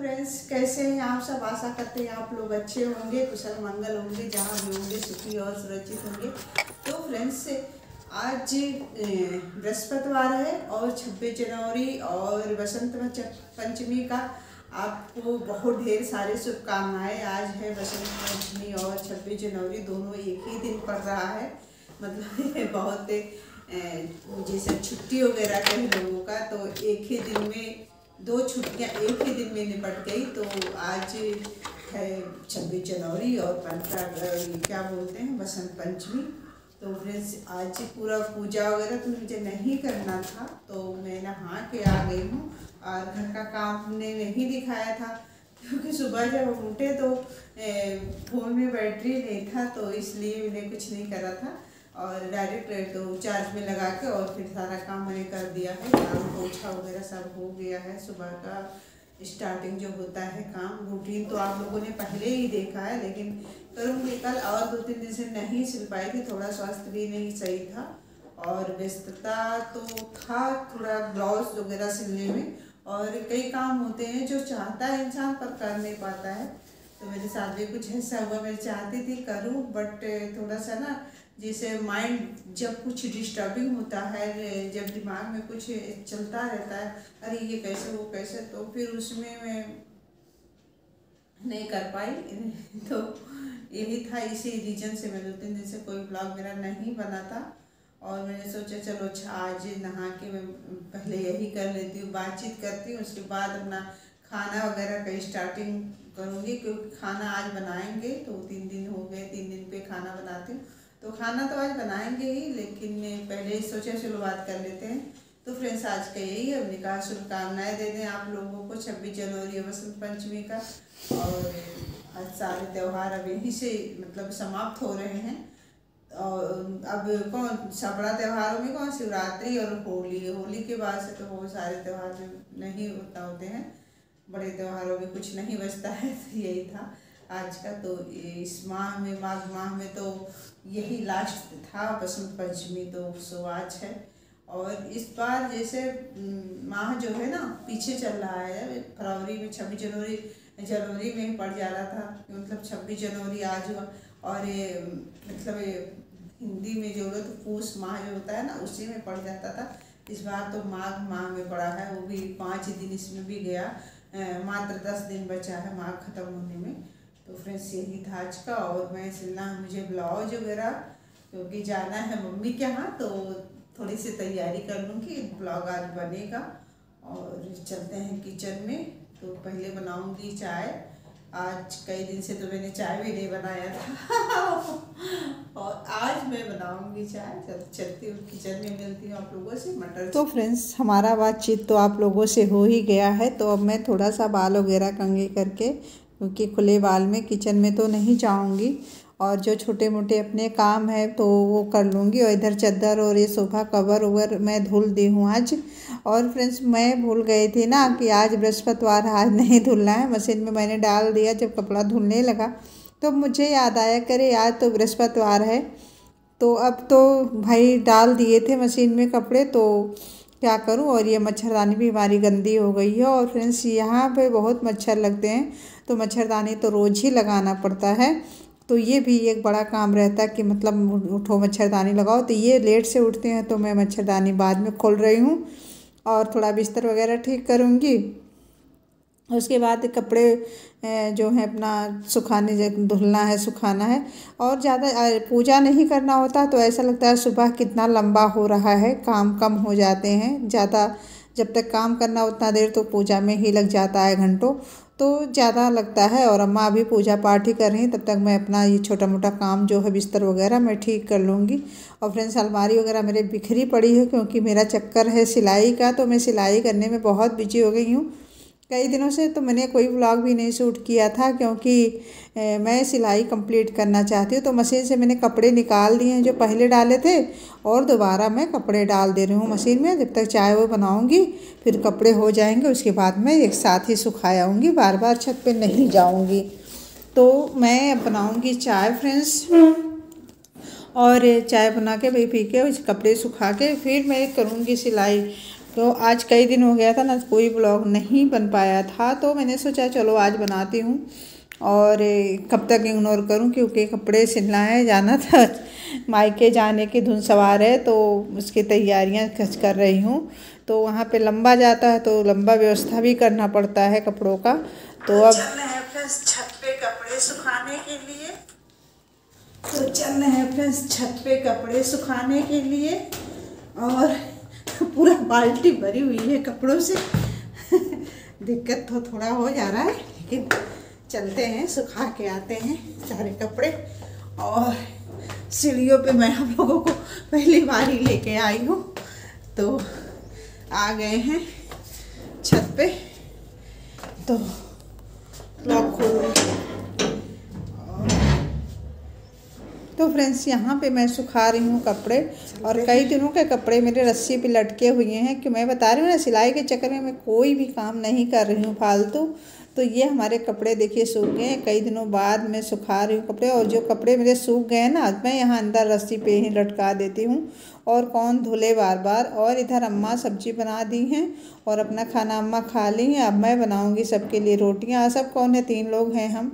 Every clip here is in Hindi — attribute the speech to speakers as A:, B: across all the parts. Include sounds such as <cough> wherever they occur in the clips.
A: फ्रेंड्स कैसे हैं आप सब? आशा करते हैं आप लोग अच्छे होंगे, कुशल मंगल होंगे, जहाँ भी होंगे, सुखी और सुरक्षित होंगे। तो फ्रेंड्स आज बृहस्पतिवार है और 26 जनवरी और बसंत पंचमी का आपको बहुत ढेर सारे शुभकामनाएँ। आज है बसंत पंचमी और 26 जनवरी, दोनों एक ही दिन पड़ रहा है। मतलब <laughs> बहुत जैसे छुट्टी वगैरह कहीं लोगों का तो एक ही दिन में दो छुट्टियाँ एक ही दिन में निपट गई तो आज है छब्बीस जनवरी और पंद्रह क्या बोलते हैं बसंत पंचमी। तो फ्रेंड्स, आज पूरा पूजा वगैरह तो मुझे नहीं करना था तो मैं नहा के आ गई हूँ। और घर का काम हमने नहीं दिखाया था, क्योंकि सुबह जब उठे तो फ़ोन में बैटरी नहीं था तो इसलिए मैंने कुछ नहीं करा था। और डायरेक्ट तो चार्ज में लगा के और फिर सारा काम मैंने कर दिया है। काम पोछा वगैरह सब हो गया है। सुबह का स्टार्टिंग जो होता है काम रूटीन तो आप लोगों ने पहले ही देखा है, लेकिन करूँगी कल और दो तीन दिन से नहीं सिल पाई थी। थोड़ा स्वास्थ्य भी नहीं सही था और व्यस्तता तो था थोड़ा ब्लाउज वगैरह सिलने में। और कई काम होते हैं जो चाहता है इंसान पर कर नहीं पाता है। तो मेरे साथ भी कुछ ऐसा हुआ, मैं चाहती थी करूँ बट थोड़ा सा ना जैसे माइंड जब कुछ डिस्टर्बिंग होता है, जब दिमाग में कुछ चलता रहता है, अरे ये कैसे, वो कैसे तो फिर उसमें मैं नहीं कर पाई। <laughs> तो यही था, इसी रीजन से मैं दो तीन दिन से कोई ब्लॉग मेरा नहीं बना था। और मैंने सोचा, चलो अच्छा आज नहा के मैं पहले यही कर लेती हूँ, बातचीत करती हूँ, उसके बाद अपना खाना वगैरह का स्टार्टिंग करूँगी, क्योंकि खाना आज बनाएँगे तो तीन दिन हो गए, तीन दिन पे खाना बनाती हूँ। तो खाना तो आज बनाएँगे ही, लेकिन पहले सोचा चलो बात कर लेते हैं। तो फ्रेंड्स, आज का यही है। कहा शुभकामनाएँ दे दें आप लोगों को, छब्बीस जनवरी बसंत पंचमी का, और आज सारे त्यौहार अब यहीं से मतलब समाप्त हो रहे हैं। और अब कौन सा बड़ा त्योहारों में कौन, शिवरात्रि और होली। होली के बाद से तो बहुत सारे त्यौहार नहीं होता होते हैं, बड़े त्योहारों में कुछ नहीं बचता है तो यही था। आज का तो इस माह में, माघ माह में तो यही लास्ट था, बसंत पंचमी तो सो आज है। और इस बार जैसे माह जो है ना, पीछे चल रहा है। फरवरी में, छब्बीस जनवरी जनवरी में पड़ जा रहा था। मतलब छब्बीस जनवरी आज हुआ। और ये मतलब ये हिंदी में जो होगा तो पूस माह जो होता है ना, उसी में पड़ जाता था। इस बार तो माघ माह में पड़ा है। वो भी पाँच दिन इसमें भी गया। मात्र दस दिन बचा है माघ खत्म होने में। था आज का और मैं सिलना मुझे ब्लाउज वगैरह, क्योंकि जाना है मम्मी के यहाँ तो थोड़ी सी तैयारी कर लूँगी, ब्लॉग आज बनेगा और चलते हैं किचन में। तो पहले बनाऊँगी चाय। आज कई दिन से तो मैंने चाय भी नहीं बनाया था। <laughs> और आज मैं बनाऊँगी चाय। चल, चलती हूँ किचन में, मिलती हूँ आप लोगों से। मटर
B: तो फ्रेंड्स हमारा बातचीत तो आप लोगों से हो ही गया है तो अब मैं थोड़ा सा बाल वगैरह कंगे करके क्योंकि खुले बाल में, किचन में तो नहीं जाऊँगी। और जो छोटे मोटे अपने काम है तो वो कर लूँगी। और इधर चादर और ये सोफ़ा कवर उवर मैं धुल दी हूँ आज। और फ्रेंड्स, मैं भूल गई थी ना कि आज बृहस्पतिवार आज नहीं धुलना है। मशीन में मैंने डाल दिया जब कपड़ा धुलने लगा। तो मुझे याद आया करे आज तो बृहस्पतिवार है। तो अब तो भाई डाल दिए थे मशीन में कपड़े तो क्या करूँ? और ये मच्छरदानी भी हमारी गंदी हो गई है। और फ्रेंड्स यहाँ पे बहुत मच्छर लगते हैं तो मच्छरदानी तो रोज़ ही लगाना पड़ता है। तो ये भी एक बड़ा काम रहता है कि मतलब उठो मच्छरदानी लगाओ। तो ये लेट से उठते हैं तो मैं मच्छरदानी बाद में खोल रही हूँ और थोड़ा बिस्तर वगैरह ठीक करूँगी। उसके बाद कपड़े जो है अपना सुखाने धुलना है, सुखाना है। और ज़्यादा पूजा नहीं करना होता तो ऐसा लगता है सुबह कितना लंबा हो रहा है, काम कम हो जाते हैं। ज़्यादा, जब तक काम करना उतना देर तो पूजा में ही लग जाता है घंटों। तो ज़्यादा लगता है और अम्मा अभी पूजा पाठ ही कर रही हैं, तब तक मैं अपना ये छोटा मोटा काम जो है बिस्तर वगैरह मैं ठीक कर लूँगी। और फ्रेंड्स, अलमारी वगैरह मेरे बिखरी पड़ी है क्योंकि मेरा चक्कर है सिलाई का तो मैं सिलाई करने में बहुत बिज़ी हो गई हूँ। कई दिनों से तो मैंने कोई व्लॉग भी नहीं शूट किया था क्योंकि मैं सिलाई कंप्लीट करना चाहती हूँ तो मशीन से मैंने कपड़े निकाल दिए हैं जो पहले डाले थे और दोबारा मैं कपड़े डाल दे रही हूँ मशीन में। जब तक चाय वो बनाऊँगी, फिर कपड़े हो जाएँगे, उसके बाद मैं एक साथ ही सुखा आऊँगी बार बार छत पर नहीं जाऊँगी। तो मैं बनाऊँगी चाय फ्रेंड्स और चाय बना के, भाई पी के, उस कपड़े सुखा के, फिर मैं करूँगी सिलाई। तो आज कई दिन हो गया था ना कोई ब्लॉग नहीं बन पाया था तो मैंने सोचा चलो आज बनाती हूँ। और कब तक इग्नोर करूँ क्योंकि कपड़े सिलना है जाना था <laughs> मायके जाने की धुन सवार है तो उसकी तैयारियाँ कर रही हूँ। तो वहाँ पे लंबा जाता है तो लंबा व्यवस्था भी करना पड़ता है कपड़ों का। तो अब
A: चल हैं फ्रेंड्स छत पे कपड़े सुखाने के लिए। तो चल रहे हैं फ्रेंड्स छत पे कपड़े सुखाने के लिए। और पूरा बाल्टी भरी हुई है कपड़ों से। दिक्कत तो थोड़ा हो जा रहा है, लेकिन चलते हैं, सुखा के आते हैं सारे कपड़े। और सीढ़ियों पे मैं आप लोगों को पहली बार ही लेके आई हूँ। तो आ गए हैं छत पे। तो लॉक खोल
B: तो फ्रेंड्स यहाँ पे मैं सुखा रही हूँ कपड़े और कई दिनों के कपड़े मेरे रस्सी पे लटके हुए हैं कि मैं बता रही हूँ ना सिलाई के चक्कर में मैं कोई भी काम नहीं कर रही हूँ फालतू। तो ये हमारे कपड़े देखिए सूख गए हैं कई दिनों बाद मैं सुखा रही हूँ कपड़े और जो कपड़े मेरे सूख गए हैं ना मैं यहाँ अंदर रस्सी पे ही लटका देती हूँ। और कौन धुले बार बार और इधर अम्मा सब्ज़ी बना दी हैं और अपना खाना अम्मा खा ली हैं अब मैं बनाऊँगी सबके लिए रोटियाँ। सब कौन है? तीन लोग हैं हम।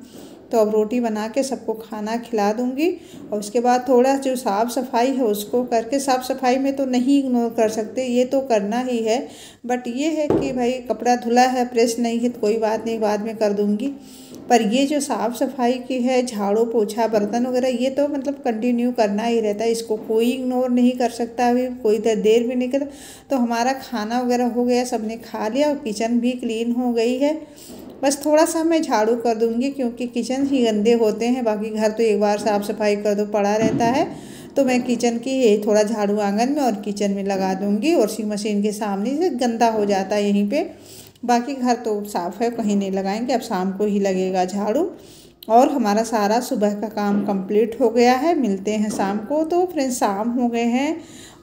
B: तो अब रोटी बना के सबको खाना खिला दूँगी और उसके बाद थोड़ा जो साफ़ सफ़ाई है उसको करके, साफ़ सफ़ाई में तो नहीं इग्नोर कर सकते, ये तो करना ही है। बट ये है कि भाई कपड़ा धुला है, प्रेस नहीं है तो कोई बात नहीं, बाद में कर दूँगी। पर ये जो साफ़ सफ़ाई की है, झाड़ू पोछा, बर्तन वगैरह, ये तो मतलब कंटिन्यू करना ही रहता है। इसको कोई इग्नोर नहीं कर सकता, अभी कोई देर देर भी नहीं करता। तो हमारा खाना वगैरह हो गया, सबने खा लिया, और किचन भी क्लीन हो गई है। बस थोड़ा सा मैं झाड़ू कर दूँगी क्योंकि किचन ही गंदे होते हैं। बाकी घर तो एक बार साफ़ सफ़ाई कर दो, पड़ा रहता है। तो मैं किचन की थोड़ा झाड़ू आँगन में और किचन में लगा दूँगी वॉशिंग मशीन के सामने से गंदा हो जाता है यहीं पर बाकी घर तो साफ़ है, कहीं नहीं लगाएँगे, अब शाम को ही लगेगा झाड़ू। और हमारा सारा सुबह का काम कंप्लीट हो गया है, मिलते हैं शाम को। तो फ्रेंड्स, शाम हो गए हैं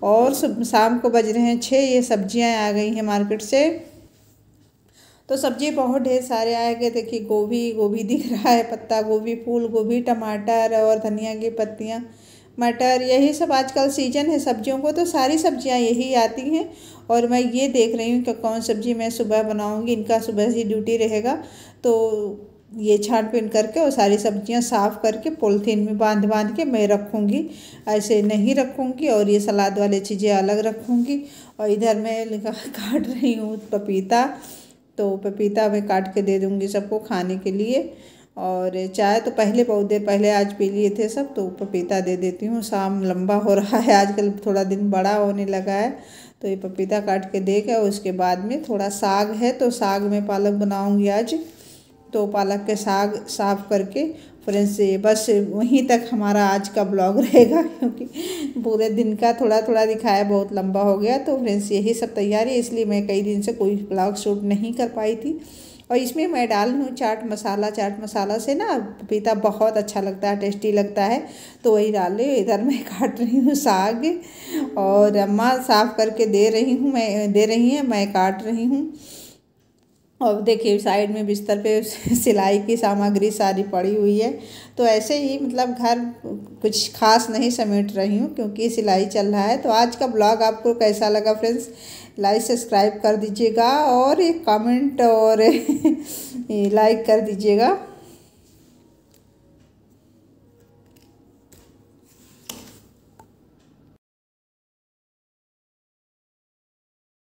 B: और शाम को बज रहे हैं छः ये सब्ज़ियाँ आ गई हैं मार्केट से। तो सब्ज़ी बहुत ढेर सारे आए गए, देखिए गोभी गोभी दिख रहा है, पत्ता गोभी, फूल गोभी, टमाटर और धनिया की पत्तियाँ, मटर, यही सब आजकल सीज़न है सब्जियों को तो सारी सब्ज़ियाँ यही आती हैं और मैं ये देख रही हूँ कि कौन सब्ज़ी मैं सुबह बनाऊँगी, इनका सुबह ही ड्यूटी रहेगा तो ये छाट पिन करके और सारी सब्ज़ियाँ साफ़ करके पॉलीथीन में बाँध बाँध के मैं रखूँगी, ऐसे नहीं रखूँगी और ये सलाद वाली चीज़ें अलग रखूँगी और इधर मैं <laughs> काट रही हूँ पपीता तो पपीता मैं काट के दे दूँगी सबको खाने के लिए। और चाय तो पहले बहुत देर पहले आज पी लिए थे सब तो पपीता दे देती हूँ। शाम लंबा हो रहा है, आजकल थोड़ा दिन बड़ा होने लगा है। तो ये पपीता काट के दे के उसके बाद में थोड़ा साग है तो साग में पालक बनाऊँगी आज। तो पालक के साग साफ़ करके फ्रेंड्स बस वहीं तक हमारा आज का ब्लॉग <laughs> रहेगा, क्योंकि पूरे दिन का थोड़ा थोड़ा दिखाया बहुत लंबा हो गया तो फ्रेंड्स यही सब तैयारी इसलिए मैं कई दिन से कोई ब्लॉग शूट नहीं कर पाई थी। और इसमें मैं डाल हूँ चाट मसाला चाट मसाला से ना पपीता बहुत अच्छा लगता है टेस्टी लगता है तो वही डाल रही इधर मैं <laughs> काट रही हूँ साग, और अम्मा साफ़ करके दे रही हूँ, मैं, दे रही हैं, मैं काट रही हूँ। और देखिए, साइड में बिस्तर पे <laughs> सिलाई की सामग्री सारी पड़ी हुई है। तो ऐसे ही मतलब घर कुछ खास नहीं समेट रही हूँ, क्योंकि सिलाई चल रहा है। तो आज का ब्लॉग आपको कैसा लगा फ्रेंड्स? लाइक, सब्सक्राइब कर दीजिएगा और एक कमेंट और <laughs> लाइक कर दीजिएगा।